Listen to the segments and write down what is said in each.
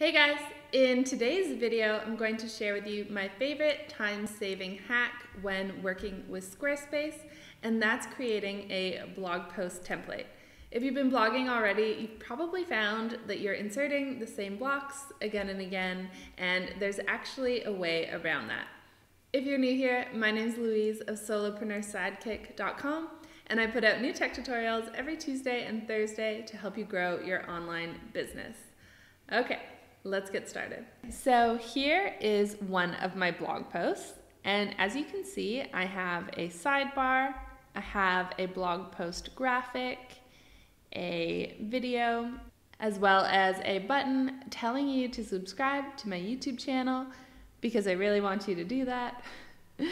Hey guys, in today's video I'm going to share with you my favorite time-saving hack when working with Squarespace and that's creating a blog post template. If you've been blogging already, you've probably found that you're inserting the same blocks again and again and there's actually a way around that. If you're new here, my name is Louise of solopreneursidekick.com, and I put out new tech tutorials every Tuesday and Thursday to help you grow your online business. Okay, let's get started. So here is one of my blog posts. And as you can see, I have a sidebar, I have a blog post graphic, a video, as well as a button telling you to subscribe to my YouTube channel because I really want you to do that.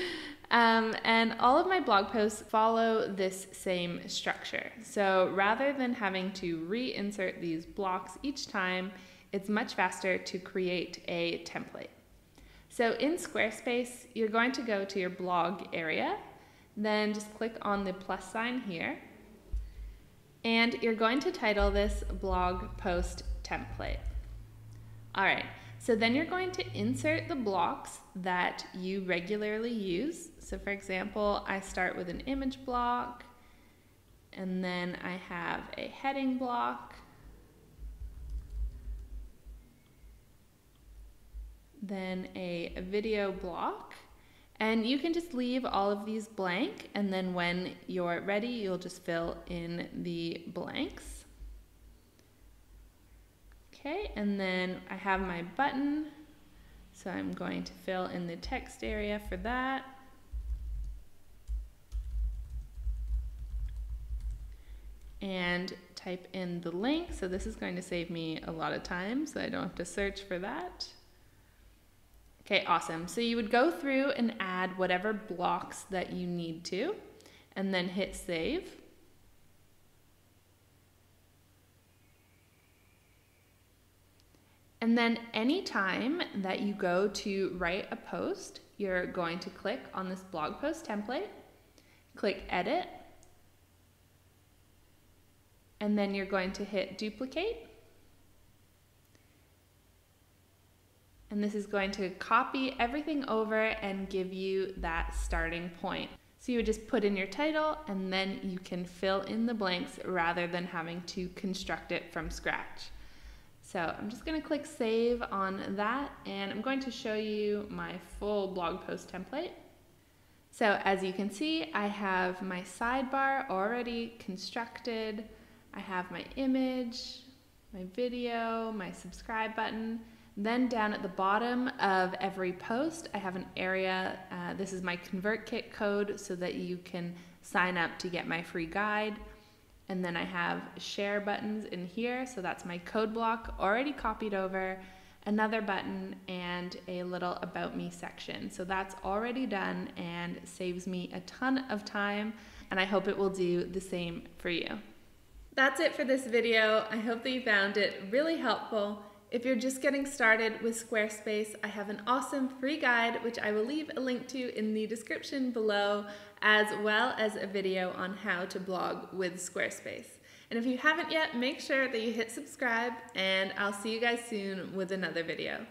Um, and all of my blog posts follow this same structure. So rather than having to reinsert these blocks each time, it's much faster to create a template. So in Squarespace, you're going to go to your blog area, then just click on the plus sign here, and you're going to title this blog post template. All right, so then you're going to insert the blocks that you regularly use. So for example, I start with an image block, and then I have a heading block, then a, video block. And you can just leave all of these blank, and then when you're ready, you'll just fill in the blanks. Okay, and then I have my button, so I'm going to fill in the text area for that. And type in the link, so this is going to save me a lot of time, so I don't have to search for that. Okay, awesome. So you would go through and add whatever blocks that you need to, and then hit save. And then anytime that you go to write a post, you're going to click on this blog post template, click edit, and then you're going to hit duplicate. And this is going to copy everything over and give you that starting point. So you would just put in your title and then you can fill in the blanks rather than having to construct it from scratch. So I'm just gonna click save on that and I'm going to show you my full blog post template. So as you can see, I have my sidebar already constructed. I have my image, my video, my subscribe button, then down at the bottom of every post, I have an area. Uh, this is my ConvertKit code so that you can sign up to get my free guide. And then I have share buttons in here. So that's my code block already copied over, another button, and a little about me section. So that's already done and saves me a ton of time. And I hope it will do the same for you. That's it for this video. I hope that you found it really helpful. If you're just getting started with Squarespace, I have an awesome free guide, which I will leave a link to in the description below, as well as a video on how to blog with Squarespace. And if you haven't yet, make sure that you hit subscribe, and I'll see you guys soon with another video.